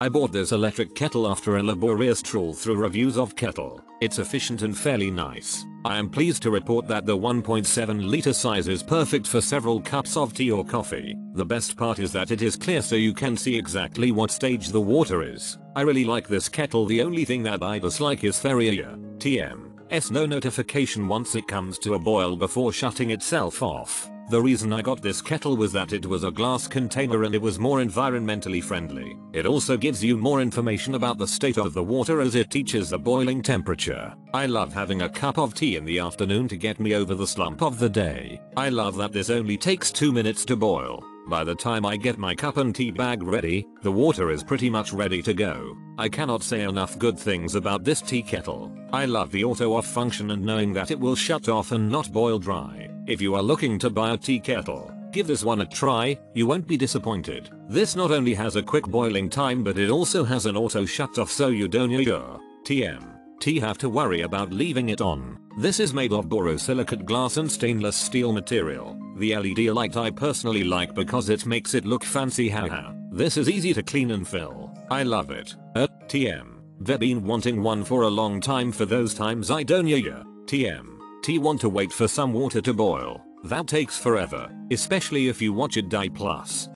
I bought this electric kettle after a laborious trawl through reviews of kettle. It's efficient and fairly nice. I am pleased to report that the 1.7 litre size is perfect for several cups of tea or coffee. The best part is that it is clear so you can see exactly what stage the water is. I really like this kettle the only thing that I dislike is Ferrier, TM, S no notification once it comes to a boil before shutting itself off. The reason I got this kettle was that it was a glass container and it was more environmentally friendly. It also gives you more information about the state of the water as it teaches the boiling temperature. I love having a cup of tea in the afternoon to get me over the slump of the day. I love that this only takes 2 minutes to boil. By the time I get my cup and tea bag ready, the water is pretty much ready to go. I cannot say enough good things about this tea kettle. I love the auto off function and knowing that it will shut off and not boil dry. If you are looking to buy a tea kettle, give this one a try, you won't be disappointed. This not only has a quick boiling time but it also has an auto shut off so you don't your TM T have to worry about leaving it on. This is made of borosilicate glass and stainless steel material. The LED light I personally like because it makes it look fancy haha. This is easy to clean and fill. I love it. Uh, TM. They've been wanting one for a long time for those times I don't ya. TM. T want to wait for some water to boil. That takes forever, especially if you watch it die plus.